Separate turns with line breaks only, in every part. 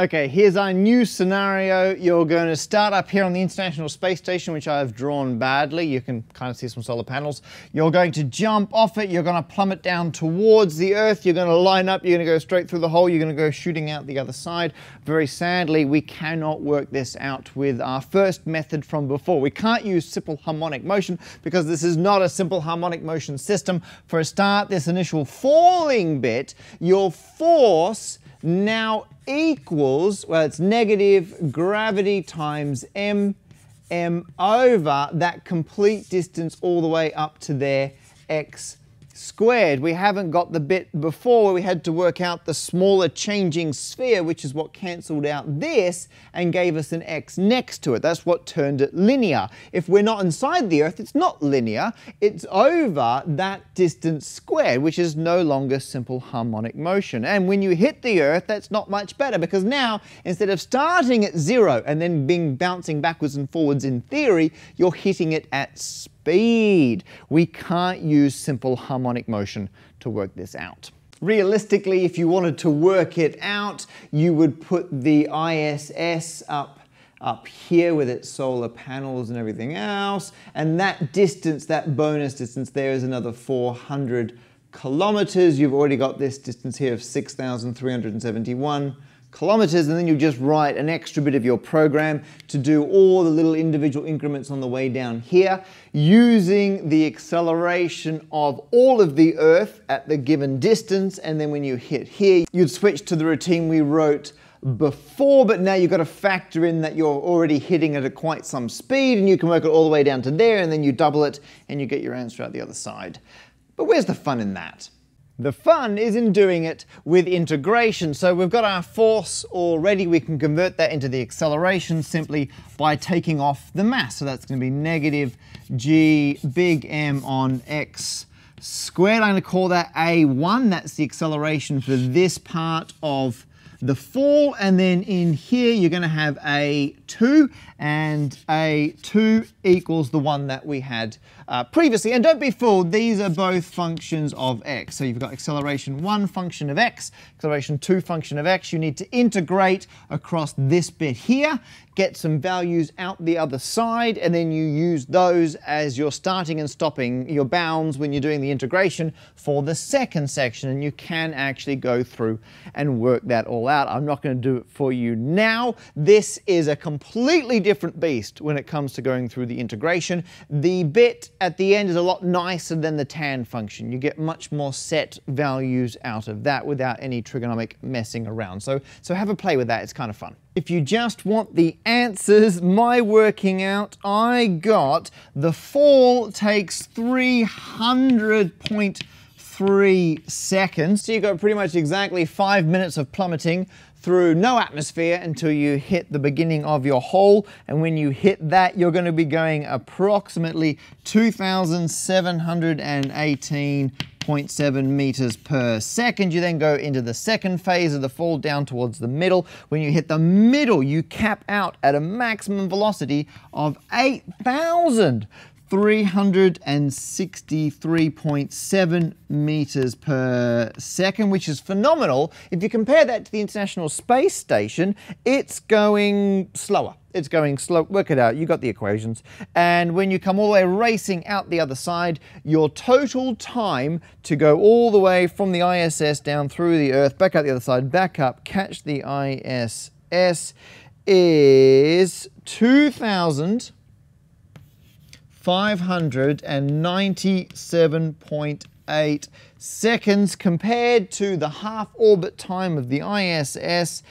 Okay, here's our new scenario. You're going to start up here on the International Space Station, which I've drawn badly. You can kind of see some solar panels. You're going to jump off it. You're going to plummet down towards the Earth. You're going to line up. You're going to go straight through the hole. You're going to go shooting out the other side. Very sadly, we cannot work this out with our first method from before. We can't use simple harmonic motion because this is not a simple harmonic motion system. For a start, this initial falling bit, your force now equals, well, it's negative gravity times m, m over that complete distance all the way up to there, x squared. We haven't got the bit before where we had to work out the smaller changing sphere, which is what cancelled out this and gave us an x next to it. That's what turned it linear. If we're not inside the Earth, it's not linear. It's over that distance squared, which is no longer simple harmonic motion. And when you hit the Earth, that's not much better because now, instead of starting at zero and then being bouncing backwards and forwards in theory, you're hitting it at speed speed. We can't use simple harmonic motion to work this out. Realistically, if you wanted to work it out, you would put the ISS up up here with its solar panels and everything else. And that distance, that bonus distance there is another 400 kilometers. You've already got this distance here of 6,371 kilometers and then you just write an extra bit of your program to do all the little individual increments on the way down here using the acceleration of all of the earth at the given distance. And then when you hit here you'd switch to the routine we wrote before but now you've got to factor in that you're already hitting it at quite some speed and you can work it all the way down to there and then you double it and you get your answer out the other side. But where's the fun in that the fun is in doing it with integration. So we've got our force already. We can convert that into the acceleration simply by taking off the mass. So that's going to be negative g big M on x squared. I'm going to call that a1. That's the acceleration for this part of the fall. And then in here, you're going to have a 2 and a 2 equals the one that we had uh, previously. And don't be fooled, these are both functions of x. So you've got acceleration 1 function of x, acceleration 2 function of x. You need to integrate across this bit here, get some values out the other side, and then you use those as your starting and stopping, your bounds when you're doing the integration for the second section. And you can actually go through and work that all out. I'm not going to do it for you now. This is a completely different beast when it comes to going through the integration. The bit at the end is a lot nicer than the tan function. You get much more set values out of that without any trigonomic messing around. So, so have a play with that, it's kind of fun. If you just want the answers, my working out, I got the fall takes 300.3 seconds. So you've got pretty much exactly five minutes of plummeting through no atmosphere until you hit the beginning of your hole. And when you hit that, you're going to be going approximately 2,718.7 meters per second. You then go into the second phase of the fall down towards the middle. When you hit the middle, you cap out at a maximum velocity of 8,000. 363.7 meters per second, which is phenomenal. If you compare that to the International Space Station, it's going slower. It's going slow. Work it out. You got the equations. And when you come all the way racing out the other side, your total time to go all the way from the ISS down through the Earth, back out the other side, back up, catch the ISS is 2,000. 597.8 seconds compared to the half orbit time of the ISS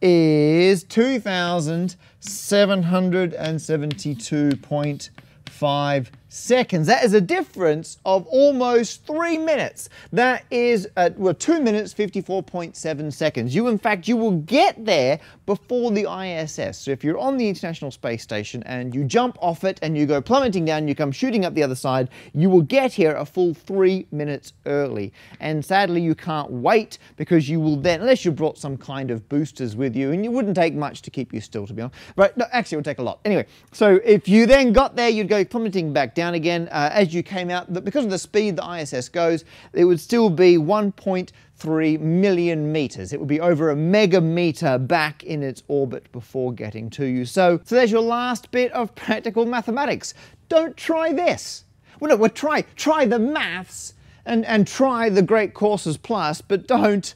is 2,772.5 seconds. That is a difference of almost three minutes. That is, at, well, two minutes, 54.7 seconds. You, in fact, you will get there before the ISS. So if you're on the International Space Station and you jump off it and you go plummeting down, you come shooting up the other side, you will get here a full three minutes early. And sadly, you can't wait because you will then, unless you brought some kind of boosters with you, and it wouldn't take much to keep you still, to be honest. But no, actually, it would take a lot. Anyway, so if you then got there, you'd go plummeting back down again uh, as you came out. Because of the speed the ISS goes, it would still be 1.3 million meters. It would be over a megameter back in its orbit before getting to you. So, so there's your last bit of practical mathematics. Don't try this. Well, no, well, try, try the maths and, and try the Great Courses Plus, but don't,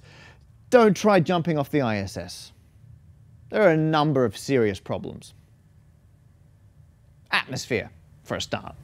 don't try jumping off the ISS. There are a number of serious problems. Atmosphere, for a start.